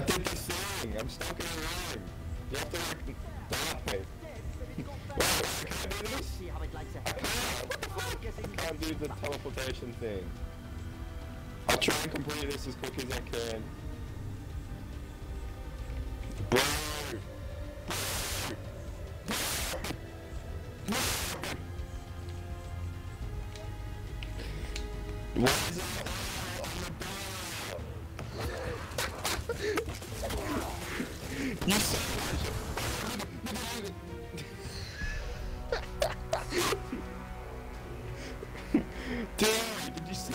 did the thing. I'm stuck in a room. You have to like die. Wait, wait, I do this? See how it likes a I can't. What the fuck? I can't do the teleportation thing. I'll try and complete this as quick as I can. Bro! Why is it Next. Damn, did you see?